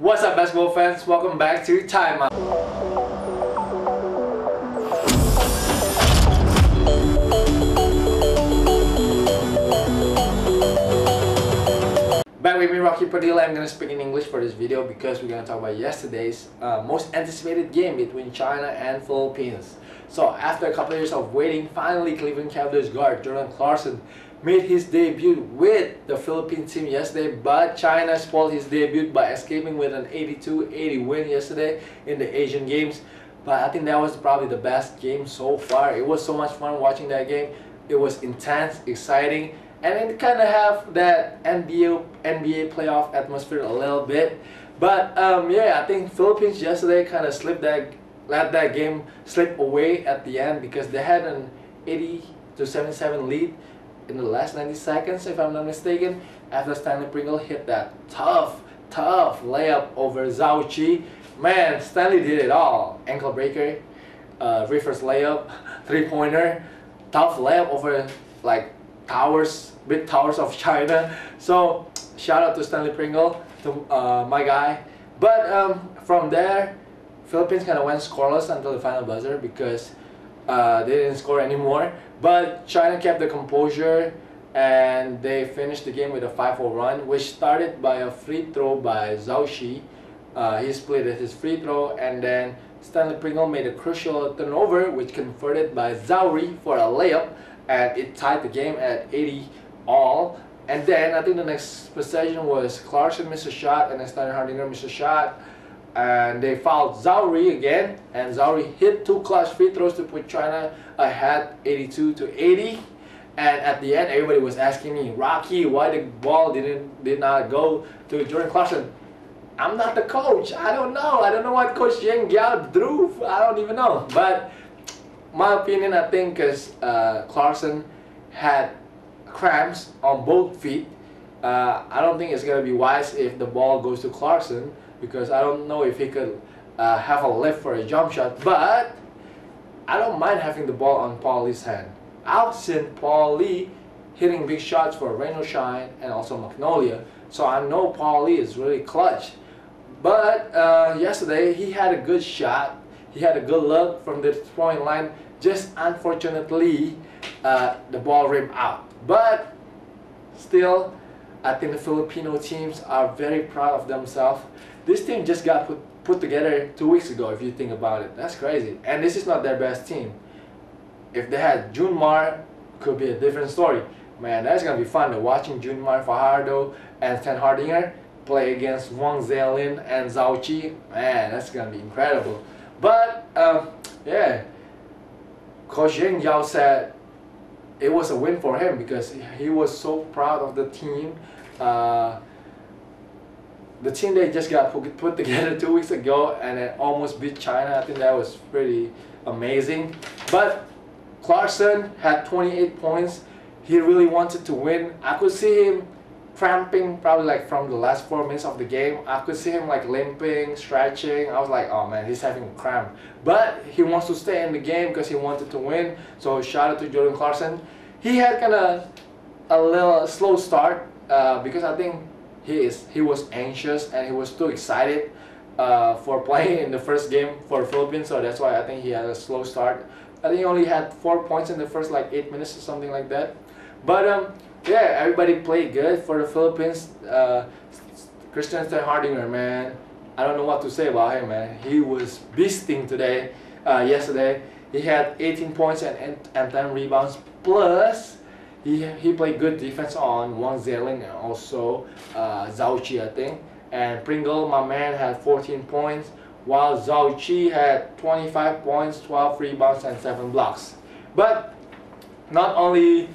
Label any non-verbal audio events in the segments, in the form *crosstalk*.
What's up basketball fans? Welcome back to Time Out. Back with me Rocky Padila, I'm gonna speak in English for this video because we're gonna talk about yesterday's uh, most anticipated game between China and Philippines. So after a couple of years of waiting, finally Cleveland Cavaliers guard Jordan Clarkson made his debut with the Philippine team yesterday, but China spoiled his debut by escaping with an 82-80 win yesterday in the Asian Games. But I think that was probably the best game so far. It was so much fun watching that game. It was intense, exciting, and it kind of have that NBA NBA playoff atmosphere a little bit. But um, yeah, I think Philippines yesterday kind of slipped that let that game slip away at the end because they had an 80 to 77 lead in the last 90 seconds, if I'm not mistaken, after Stanley Pringle hit that tough, tough layup over Zhou Qi. Man, Stanley did it all. Ankle breaker, uh, reverse layup, *laughs* three-pointer, tough layup over like towers, big towers of China. So shout out to Stanley Pringle, to uh, my guy. But um, from there, Philippines kind of went scoreless until the final buzzer because uh, they didn't score anymore. But China kept the composure and they finished the game with a 5-4 run, which started by a free throw by Zhou Qi. Uh, he split his free throw and then Stanley Pringle made a crucial turnover which converted by Zhao Rui for a layup and it tied the game at 80 all. And then I think the next possession was Clarkson missed a shot and then Standhardinger missed a shot and they fouled Zhao Rui again. And Zhao Rui hit two clutch free throws to put China ahead 82 to 80 and at the end everybody was asking me Rocky why the ball didn't did not go to Jordan Clarkson? I'm not the coach. I don't know. I don't know what coach Yeng Guiao drew. I don't even know. But my opinion I think is uh, Clarkson had cramps on both feet. Uh, I don't think it's gonna be wise if the ball goes to Clarkson because I don't know if he could uh, have a lift for a jump shot. But I don't mind having the ball on Paul Lee's hand. I've seen Paul Lee hitting big shots for Rain or Shine and also Magnolia. So I know Paul Lee is really clutch. But uh, yesterday he had a good shot. He had a good look from the point line. Just unfortunately, uh, the ball rimmed out. But still, I think the Filipino teams are very proud of themselves. This team just got put, put together two weeks ago, if you think about it. That's crazy. And this is not their best team. If they had Junmar, could be a different story. Man, that's gonna be fun to watching Junmar Fajardo and Standhardinger play against Wang Zelin and Zhou Qi. Man, that's gonna be incredible. But um, yeah, Coach Yeng Guiao said it was a win for him because he was so proud of the team. Uh, the team they just got put, put together *laughs* two weeks ago and it almost beat China. I think that was pretty amazing. But Clarkson had 28 points. He really wanted to win. I could see him cramping probably like from the last four minutes of the game. I could see him like limping, stretching. I was like, oh man, he's having a cramp. But he wants to stay in the game because he wanted to win. So shout out to Jordan Clarkson. He had kind of a little slow start uh, because I think he is he was anxious and he was too excited uh, for *laughs* playing in the first game for Philippines. So that's why I think he had a slow start. I think he only had four points in the first like eight minutes or something like that. But um, yeah, everybody played good for the Philippines. Uh, Christian Hardinger, man, I don't know what to say about him, man. He was beasting today, uh, yesterday. He had 18 points and, and, and 10 rebounds. Plus, he, he played good defense on Wang Zelin and also uh, Zhou Qi, I think. And Pringle, my man, had 14 points, while Zhou Qi had 25 points, 12 rebounds, and 7 blocks. But not only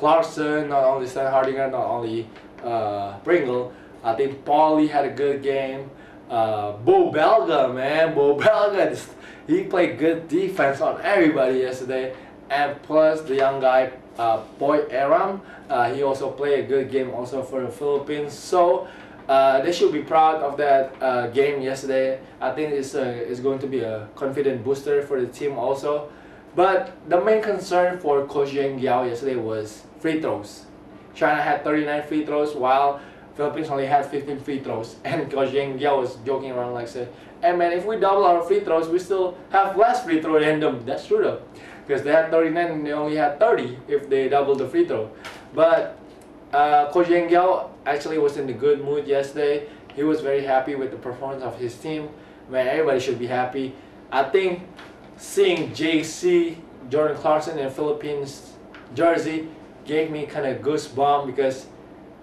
Clarkson, not only Standhardinger, not only uh, Pringle, I think Paul Lee had a good game. Uh, Beau Belga, man, Beau *laughs* Belga, he played good defense on everybody yesterday. And plus the young guy uh, Poy Erram. Uh, he also played a good game also for the Philippines. So uh, they should be proud of that uh, game yesterday. I think it's, uh, it's going to be a confident booster for the team also. But the main concern for Coach Guiao yesterday was free throws. China had 39 free throws while Philippines only had 15 free throws, *laughs* and Coach Yeng was joking around like said, "Hey man, if we double our free throws, we still have less free throw than them." That's true though, because they had 39 and they only had 30 if they doubled the free throw. But uh, Coach Yeng actually was in a good mood yesterday. He was very happy with the performance of his team. Man, everybody should be happy. I think seeing JC Jordan Clarkson in Philippines jersey gave me kind of goosebump because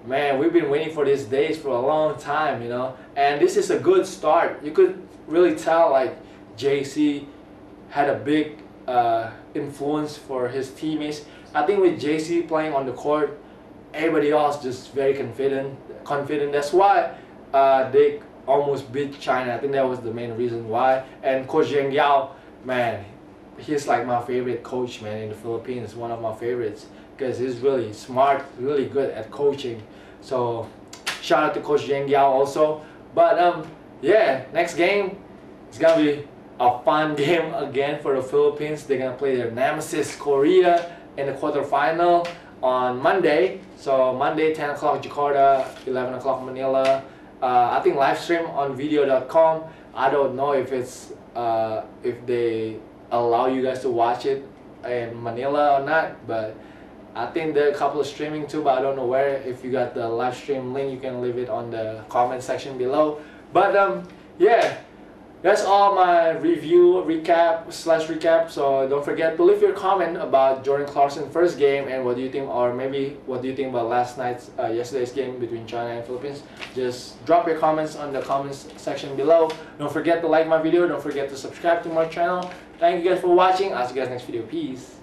man we've been waiting for these days for a long time you know? And this is a good start. You could really tell like JC had a big uh, influence for his teammates. I think with JC playing on the court everybody else just very confident confident. That's why uh, they almost beat China. I think that was the main reason why. And Coach Yeng Guiao man he's like my favorite coach man in the Philippines one of my favorites because he's really smart really good at coaching. So shout out to coach Yeng Guiao also. But um yeah next game it's gonna be a fun *laughs* game again for the Philippines. They're gonna play their nemesis Korea in the quarterfinal on Monday. So Monday 10 o'clock Jakarta 11 o'clock Manila. Uh, I think live stream on Vidio.com I don't know if it's uh, if they allow you guys to watch it in Manila or not, but I think there are a couple of streaming too, but I don't know where. If you got the live stream link, you can leave it on the comment section below. But um, yeah, that's all my review recap slash recap. So don't forget to leave your comment about Jordan Clarkson first game and what do you think, or maybe what do you think about last night's uh, yesterday's game between China and Philippines. Just drop your comments on the comments section below. Don't forget to like my video. Don't forget to subscribe to my channel. Thank you guys for watching. I'll see you guys next video. Peace.